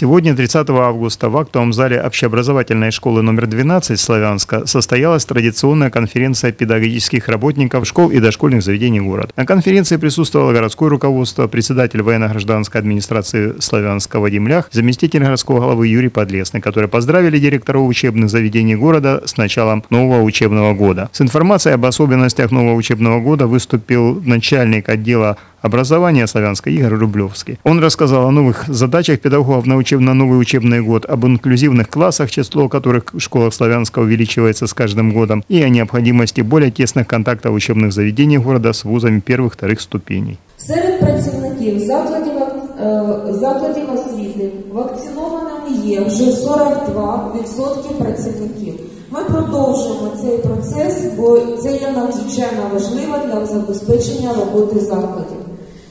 Сегодня, 30 августа, в актовом зале общеобразовательной школы номер 12 Славянска состоялась традиционная конференция педагогических работников школ и дошкольных заведений города. На конференции присутствовало городское руководство, председатель военно-гражданской администрации Славянска Вадим Лях, заместитель городского главы Юрий Подлесный, которые поздравили директоров учебных заведений города с началом нового учебного года. С информацией об особенностях нового учебного года выступил начальник отдела образования Славянска Игорь Рублевский. Он рассказал о новых задачах педагогов на, учеб... на новый учебный год, об инклюзивных классах, число которых в школах Славянска увеличивается с каждым годом, и о необходимости более тесных контактов учебных заведений города с вузами первых-вторых ступеней. Серед працівників закладів, е, закладів освіти вакцинованими є вже 42% працівників. Ми продовжуємо цей процес, бо це є надзвичайно важливо для забезпечення роботи закладів.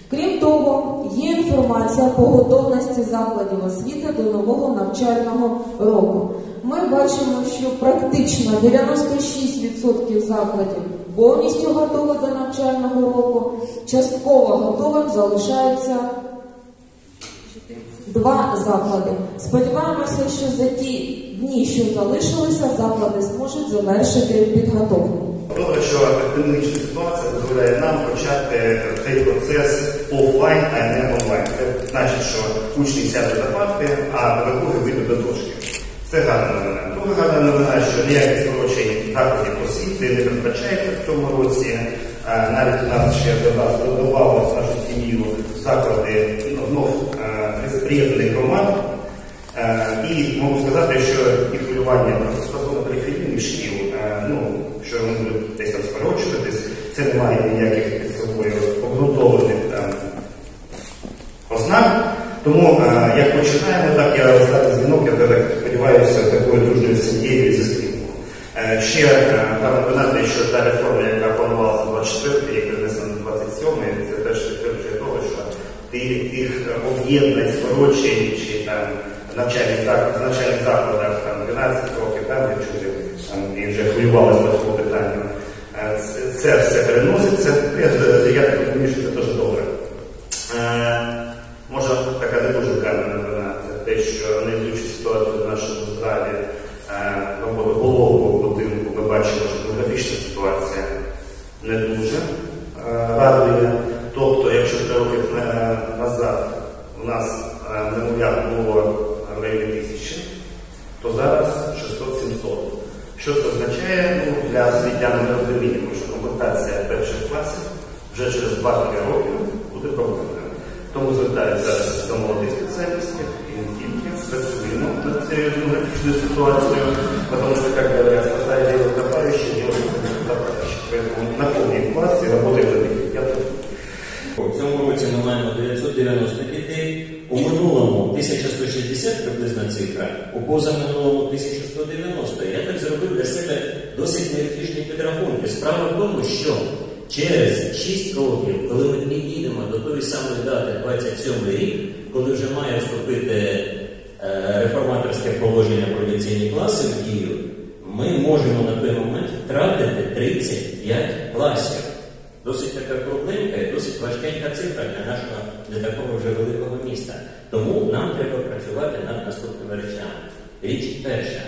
Крім того, є інформація по готовності закладів освіти до нового навчального року. Ми бачимо, що практично 96% закладів повністю готові до навчального року, частково готовим залишаються два заклади. Сподіваємося, що за ті дні, що залишилися, заклади зможуть завершити підготовку. Добре, що епідемічна ситуація дозволяє нам почати цей процес офлайн, а не онлайн. Це значить, що учні сядуть за парти, а педагоги вийдуть до дошки. Це гарна новина. Друга гарна новина, що ніяких скорочень закладів освіти не передбачається в цьому році. Навіть у нас ще до нас додавалося нашу сім'ю заклади знов приєднаних. Е, І можу сказати, що і хвилювання шкіл, е, ну, що вони будуть десь там скорочуватись, це не має ніяких під собою обґрунтованих там ознак. Тому е, як починаємо, так я роздати дзвінок, я так сподіваюся, такою дружньою сім'єю. Е, Ще е, треба додати, що та реформа, яка планувалася 24 рік, перенесена на 27 це теж підтверджує того, що тих, об'єднань, скорочень чи там навчальних закладах, там 12 років, там, якщо вже хвилювалися по цього питанню, е, це, все переноситься. Я так розумію, що це дуже добре. Е, Може, така не дуже гарна новина, це те, що не йдучи ситуацію в нашому здраві е, роботи головного будинку, ми бачимо, що демографічна ситуація не дуже е, радує. Тобто, якщо три роки е, назад у нас е, немовлят було в районі тисячі, то зараз 600-700. Що це означає ну, для освітян ми розуміємо, що комплектація перших класів вже через 2-3 роки буде проблемою. Тому звертаються до молодих спеціалістів і не тільки працюємо над цією демографічною ситуацією, тому що, як говорят, поставили дело копающие, дело копающие. Поэтому на повній класі роботи вже я У цьому році ми маємо 990 дітей, у минулому 1160 приблизна цифра, у позаминулому 1190. Я так зробив для себе досить невтішні підрахунки. Справа в тому, що через 6 років, коли ми підійдемо до тої самої дати 27 рік, коли вже має вступити е, реформаторське положення про ліцейні класи в дію, ми можемо на той момент втратити 35 класів. Досить така кругленька і досить важкенька цифра для нашого для такого вже великого міста. Тому нам треба працювати над наступними речами. Річ перша.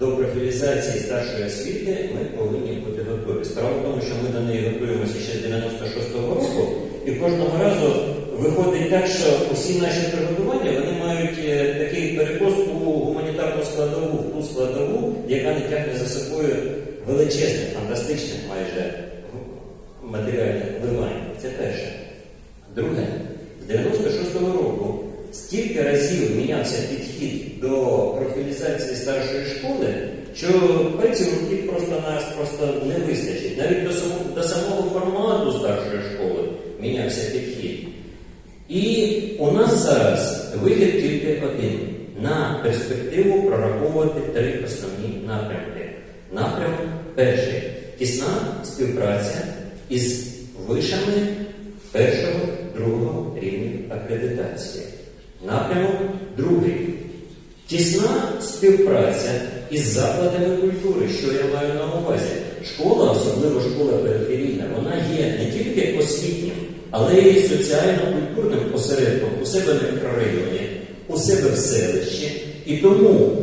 До профілізації старшої освіти ми повинні бути готові. Справа в тому, що ми до неї готуємося ще з 96-го року, і кожного разу виходить так, що усі наші приготування вони мають е, такий перекос у гуманітарну складову, в ту складову, яка не тягне за собою величезних, фантастичних майже матеріальних вливань. Це перше. Друге, з 96-го року стільки разів мінявся підхід до профілізації старшої школи, що пальців років просто нас просто не вистачить. Навіть до самого, до самого формату старшої школи мінявся підхід. І у нас зараз вихід тільки один. На перспективу прораховувати три основні напрямки. Напрямок перший тісна співпраця із вишами першого, другого рівнів акредитації. Напрямок другий. Тісна співпраця із закладами культури, що я маю на увазі. Школа, особливо школа периферійна, вона є не тільки освітнім, але й соціально-культурним осередком у себе в мікрорайоні. у себе в селищі. І тому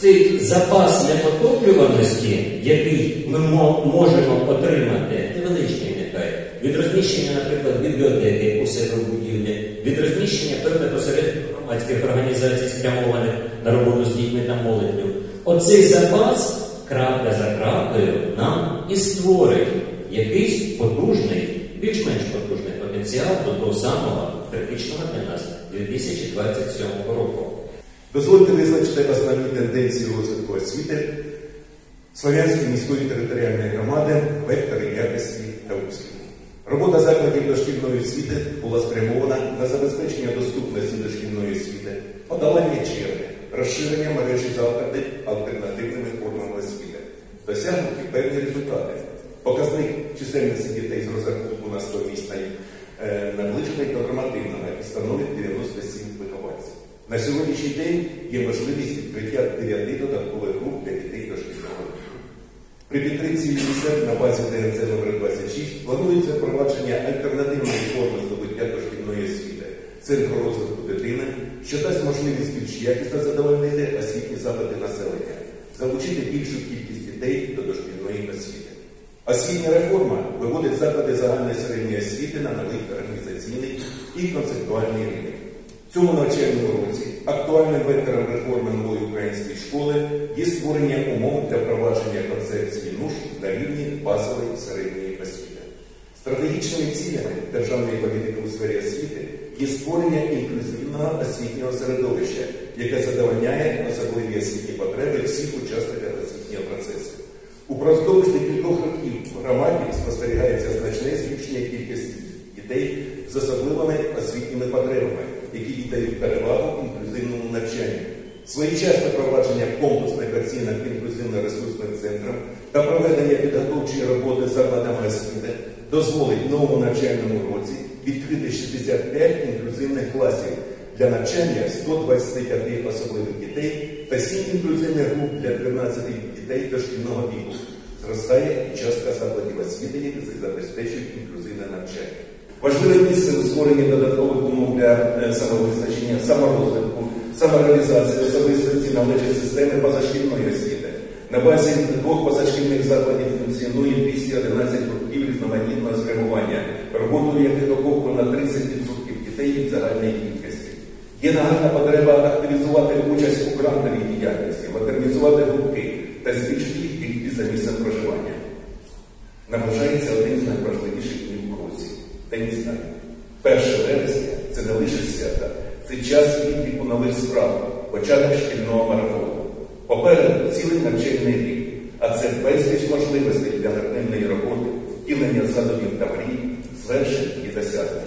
цей запас непотоплюваності, який ми можемо отримати, невеличкий від розміщення, наприклад, бібліотеки у себе будівлі, від розміщення певних осередків громадських організацій, спрямованих на роботу з дітьми та молоддю. Оцей запас крапля за краплею нам і створить якийсь потужний, більш-менш потужний потенціал до того самого критичного для нас 2027 року. Дозвольте визначити основні тенденції розвитку освіти Слов'янської міської територіальної громади, вектори якості. Робота закладів дошкільної освіти була спрямована на забезпечення доступності дошкільної освіти, подолання черги, розширення мережі закладів альтернативними формами освіти, досягнуті певні результати. Показник чисельності дітей з розрахунку на 100 місць е, наближений до нормативного і становить 97 вихованців. На сьогоднішній день є можливість відкриття 9 додаткових груп для дітей дошкільного віку. При підтримці ЮНІСЕФ на базі ДНЦ номер 26 планується впровадження альтернативної форми здобуття дошкільної освіти, центру розвитку дитини, що дасть можливість більш якісно задовольнити освітні запити населення, залучити більшу кількість дітей до дошкільної освіти. Освітня реформа виводить заклади загальної середньої освіти на новий організаційний і концептуальний рівень. В цьому навчальному році актуальним вектором реформи нової української школи є створення умов для впровадження концепції НУШ на рівні базової середньої освіти. Стратегічними цілями державної політики у сфері освіти є створення інклюзивного освітнього середовища, яке задовольняє особливі освітні потреби всіх учасників освітнього процесу. Упродовж декількох років в громаді спостерігається значне збільшення кількості дітей з особливими освітніми потребами, які віддають перевагу інклюзивному навчанню. Своєчасне провадження комплексних оцінок інклюзивно-ресурсним центром та проведення підготовчої роботи закладами освіти дозволить новому навчальному році відкрити 65 інклюзивних класів для навчання 125 особливих дітей та 7 інклюзивних груп для 13 дітей дошкільного віку. Зростає і частка закладів освіти, які забезпечують інклюзивне навчання. Важливе місце у створенні додаткових умов для е, самовизначення, саморозвитку, самореалізації особистості належить системи позашкільної освіти. На базі двох позашкільних закладів функціонує 211 гуртків різноманітного спрямування, роботу яких охоплено 30% дітей від загальної кількості. Є нагальна потреба активізувати участь у грантовій діяльності, модернізувати гуртки та збільшити їх кількість за місцем проживання. Наближається один з найважливіших днів у році День знань. 1 вересня це не лише свята, це час відліку нових справ, початок шкільного марафону. Попереду цілий навчальний рік, а це безліч можливостей для натхненної роботи, втілення задумів та мрій, звершень і досягнень.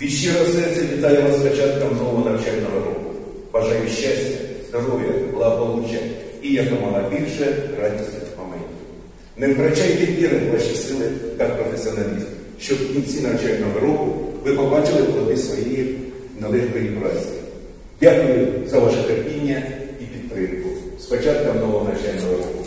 Від щирого серця вітаю вас з початком нового навчального року. Бажаю щастя, здоров'я, благополуччя і якомога більше радісних моментів. Не втрачайте віри в ваші сили та професіоналізм, щоб в кінці навчального року ви побачили плоди своєї нелегкої праці. Дякую за ваше терпіння і підтримку. З початком нового навчального року.